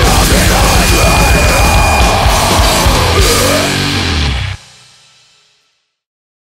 Oh,